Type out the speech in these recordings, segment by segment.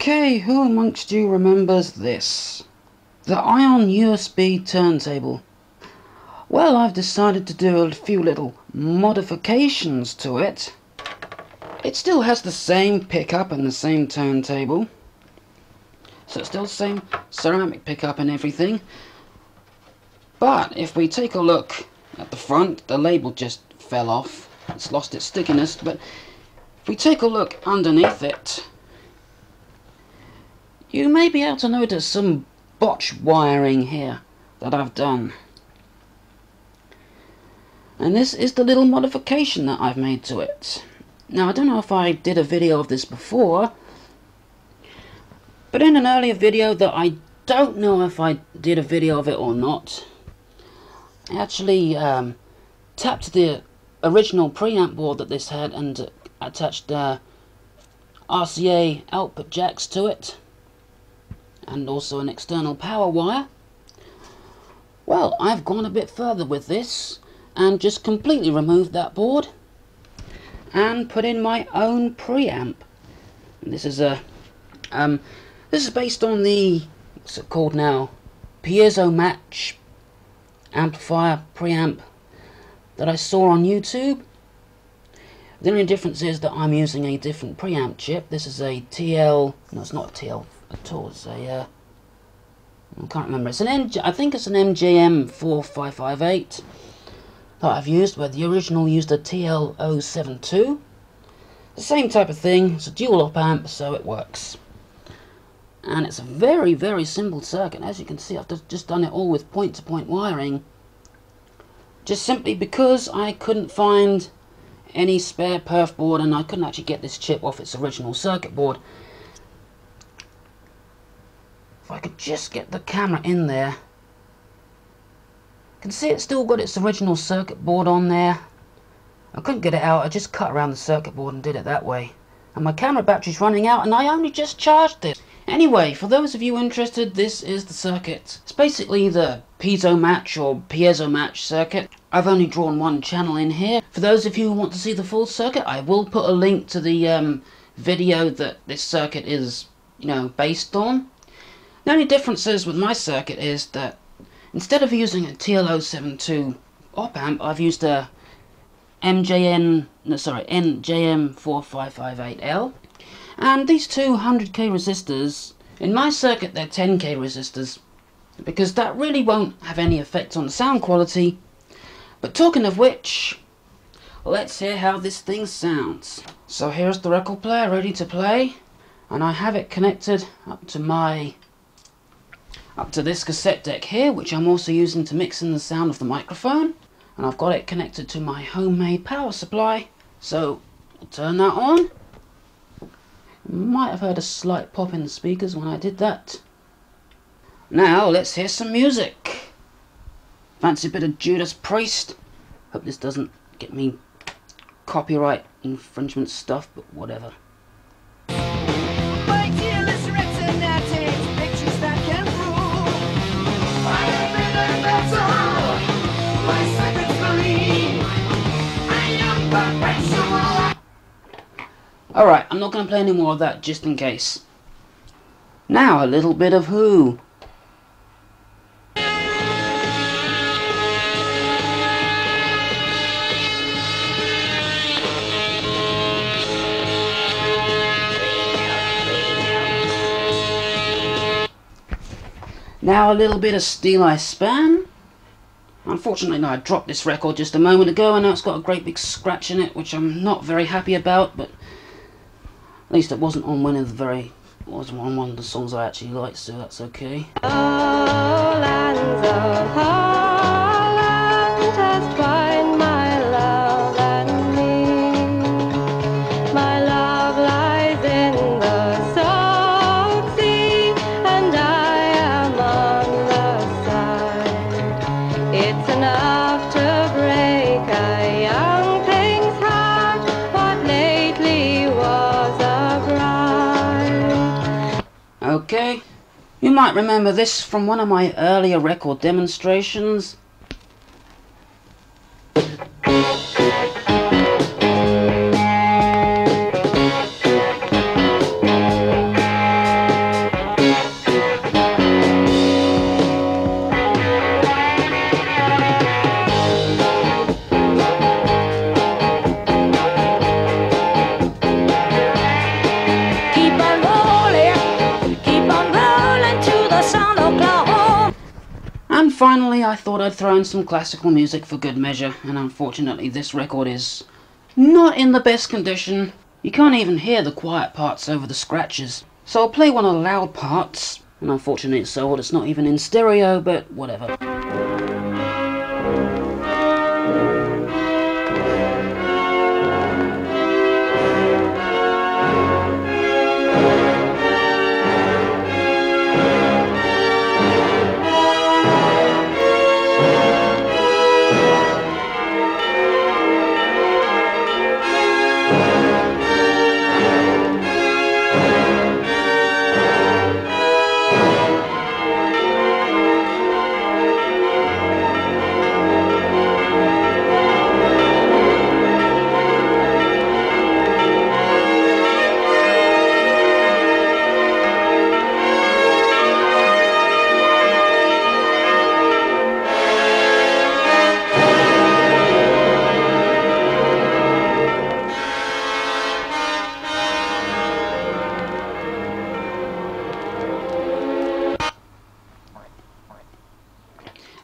Okay, who amongst you remembers this? The Ion USB turntable. Well, I've decided to do a few little modifications to it. It still has the same pickup and the same turntable. So it's still the same ceramic pickup and everything. But if we take a look at the front, the label just fell off. It's lost its stickiness, but if we take a look underneath it, you may be able to notice some botch wiring here that I've done. And this is the little modification that I've made to it. Now I don't know if I did a video of this before, but in an earlier video that I don't know if I did a video of it or not, I actually um, tapped the original preamp board that this had and attached uh, RCA output jacks to it and also an external power wire. Well, I've gone a bit further with this and just completely removed that board and put in my own preamp. This is a um, this is based on the what's it called now piezo match amplifier preamp that I saw on YouTube. The only difference is that I'm using a different preamp chip. This is a TL, no it's not a TL at all, it's a, uh, I can't remember, it's an MJ, I think it's an MJM 4558 that I've used, where the original used a TL072. The same type of thing, it's a dual op amp, so it works. And it's a very, very simple circuit. As you can see, I've just done it all with point-to-point -point wiring. Just simply because I couldn't find any spare perf board and I couldn't actually get this chip off its original circuit board. If I could just get the camera in there can see it's still got its original circuit board on there. I couldn't get it out, I just cut around the circuit board and did it that way. And my camera battery's running out and I only just charged it. Anyway, for those of you interested, this is the circuit. It's basically the piezo match or piezo match circuit. I've only drawn one channel in here. For those of you who want to see the full circuit, I will put a link to the um, video that this circuit is, you know, based on. The only difference is with my circuit is that Instead of using a TL072 op amp, I've used a MJN, no sorry, NJM4558L. And these two 100k resistors, in my circuit they're 10k resistors, because that really won't have any effect on the sound quality. But talking of which, let's hear how this thing sounds. So here's the record player ready to play, and I have it connected up to my up to this cassette deck here, which I'm also using to mix in the sound of the microphone. And I've got it connected to my homemade power supply. So, I'll turn that on. You might have heard a slight pop in the speakers when I did that. Now, let's hear some music. Fancy bit of Judas Priest. Hope this doesn't get me copyright infringement stuff, but whatever. Alright, I'm not going to play any more of that just in case. Now, a little bit of Who. Now a little bit of Steeleye Span. Unfortunately, I dropped this record just a moment ago and now it's got a great big scratch in it, which I'm not very happy about, but at least it wasn't on one of the very was on one of the songs I actually liked, so that's okay. Okay, you might remember this from one of my earlier record demonstrations. Finally, I thought I'd throw in some classical music for good measure, and unfortunately this record is not in the best condition. You can't even hear the quiet parts over the scratches. So I'll play one of the loud parts, and unfortunately it's so old it's not even in stereo, but whatever.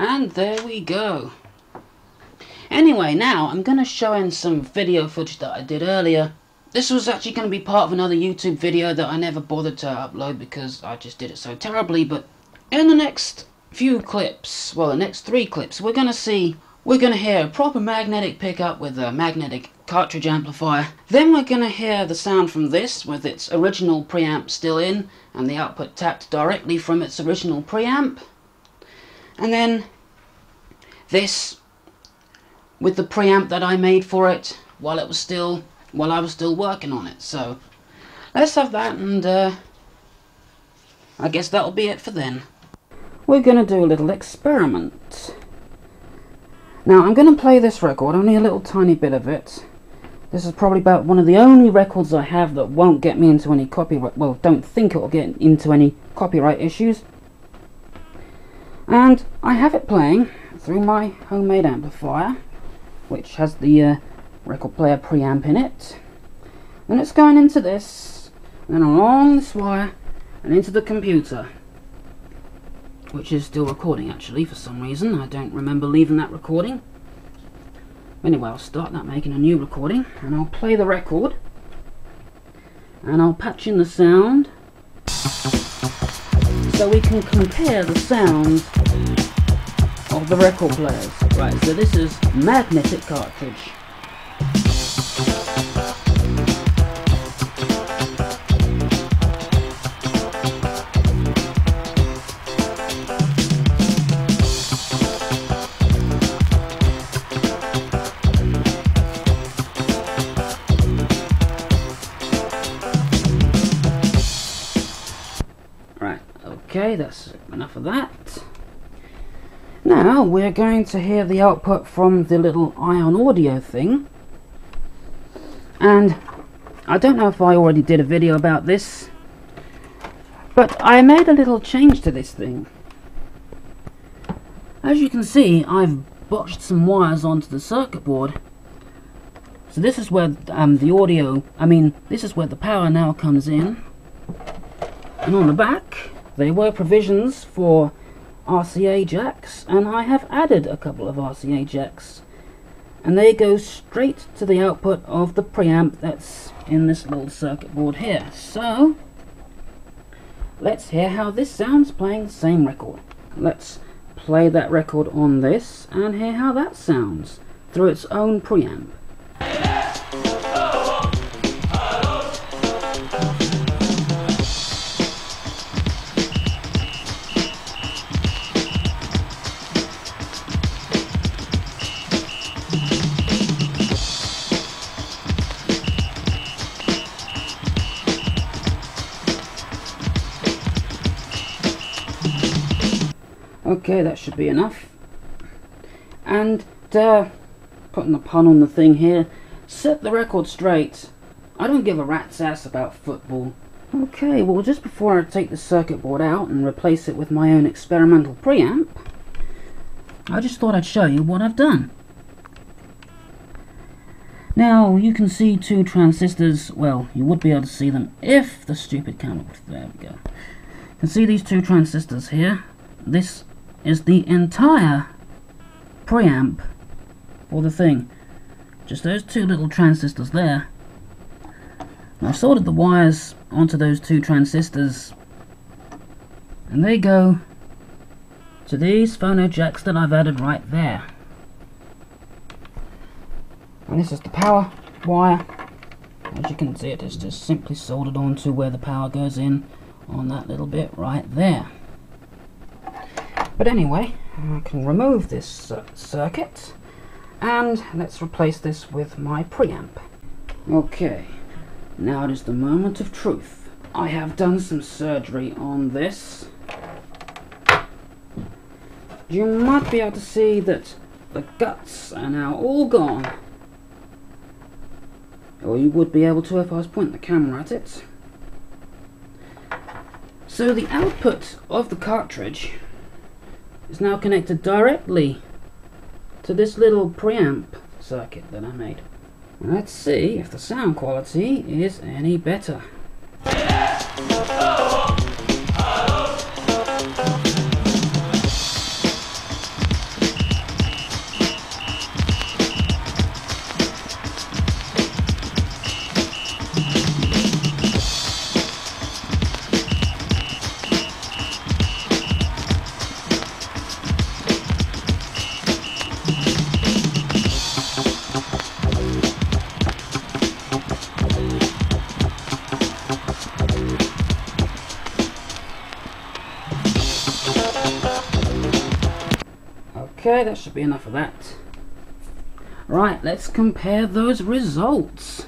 And there we go. Anyway, now I'm going to show in some video footage that I did earlier. This was actually going to be part of another YouTube video that I never bothered to upload because I just did it so terribly, but in the next few clips, well the next three clips, we're going to see, we're going to hear a proper magnetic pickup with a magnetic cartridge amplifier. Then we're going to hear the sound from this with its original preamp still in and the output tapped directly from its original preamp. And then this with the preamp that I made for it while it was still while I was still working on it. So let's have that and uh, I guess that'll be it for then. We're going to do a little experiment. Now I'm going to play this record, only a little tiny bit of it. This is probably about one of the only records I have that won't get me into any copyright, well don't think it will get into any copyright issues. And I have it playing through my homemade amplifier, which has the uh, record player preamp in it. And it's going into this, and then along this wire, and into the computer. Which is still recording actually, for some reason. I don't remember leaving that recording. Anyway, I'll start that making a new recording, and I'll play the record. And I'll patch in the sound so we can compare the sounds of the record players. Right, so this is magnetic cartridge. Okay, that's enough of that. Now we're going to hear the output from the little ion audio thing. And I don't know if I already did a video about this, but I made a little change to this thing. As you can see, I've botched some wires onto the circuit board. So this is where um, the audio, I mean, this is where the power now comes in. And on the back, there were provisions for RCA jacks, and I have added a couple of RCA jacks. And they go straight to the output of the preamp that's in this little circuit board here. So, let's hear how this sounds playing the same record. Let's play that record on this and hear how that sounds through its own preamp. Okay, that should be enough. And, uh, putting the pun on the thing here, set the record straight. I don't give a rat's ass about football. Okay, well just before I take the circuit board out and replace it with my own experimental preamp, I just thought I'd show you what I've done. Now, you can see two transistors, well, you would be able to see them if the stupid camera, there we go. You can see these two transistors here. This is the entire preamp for the thing. Just those two little transistors there. I've soldered the wires onto those two transistors and they go to these phono jacks that I've added right there. And this is the power wire. As you can see it is just simply soldered onto where the power goes in on that little bit right there. But anyway, I can remove this circuit and let's replace this with my preamp. Okay, now it is the moment of truth. I have done some surgery on this. You might be able to see that the guts are now all gone. Or you would be able to if I was pointing the camera at it. So the output of the cartridge is now connected directly to this little preamp circuit that I made. Let's see if the sound quality is any better. Okay, that should be enough of that. Right, let's compare those results.